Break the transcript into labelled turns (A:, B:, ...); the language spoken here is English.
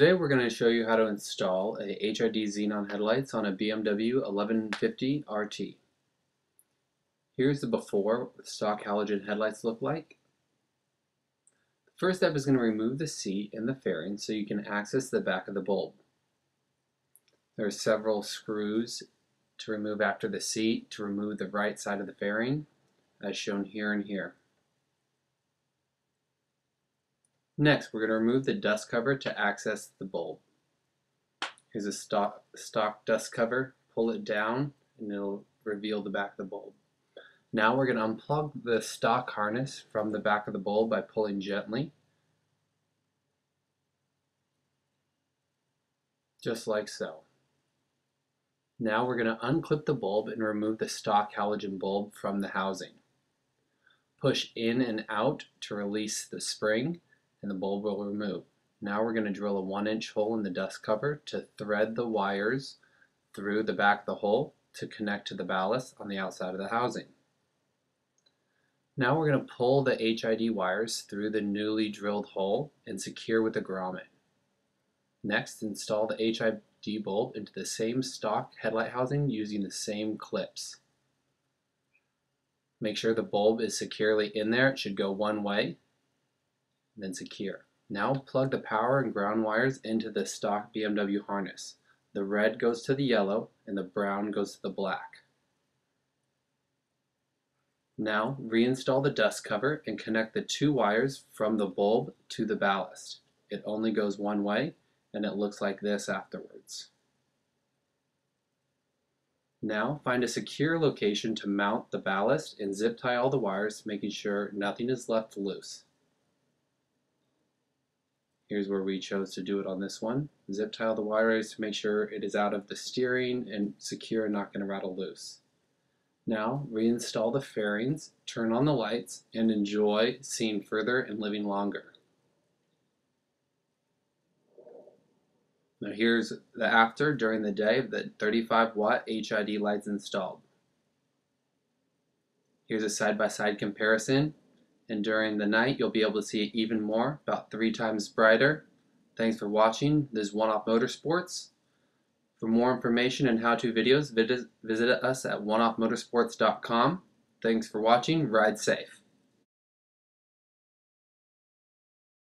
A: Today we're going to show you how to install a HID xenon headlights on a BMW 1150 RT. Here's the before the stock halogen headlights look like. The first step is going to remove the seat and the fairing so you can access the back of the bulb. There are several screws to remove after the seat to remove the right side of the fairing as shown here and here. Next, we're going to remove the dust cover to access the bulb. Here's a stock, stock dust cover. Pull it down and it'll reveal the back of the bulb. Now we're going to unplug the stock harness from the back of the bulb by pulling gently. Just like so. Now we're going to unclip the bulb and remove the stock halogen bulb from the housing. Push in and out to release the spring and the bulb will remove. Now we're going to drill a one inch hole in the dust cover to thread the wires through the back of the hole to connect to the ballast on the outside of the housing. Now we're going to pull the HID wires through the newly drilled hole and secure with a grommet. Next, install the HID bulb into the same stock headlight housing using the same clips. Make sure the bulb is securely in there. It should go one way then secure. Now plug the power and ground wires into the stock BMW harness. The red goes to the yellow and the brown goes to the black. Now reinstall the dust cover and connect the two wires from the bulb to the ballast. It only goes one way and it looks like this afterwards. Now find a secure location to mount the ballast and zip tie all the wires making sure nothing is left loose. Here's where we chose to do it on this one. Zip tie the wires to make sure it is out of the steering and secure and not going to rattle loose. Now reinstall the fairings, turn on the lights, and enjoy seeing further and living longer. Now here's the after during the day of the 35 watt HID lights installed. Here's a side-by-side -side comparison and during the night you'll be able to see it even more, about three times brighter. Thanks for watching. This is One Off Motorsports. For more information and how-to videos, visit us at oneoffmotorsports.com. Thanks for watching. Ride safe.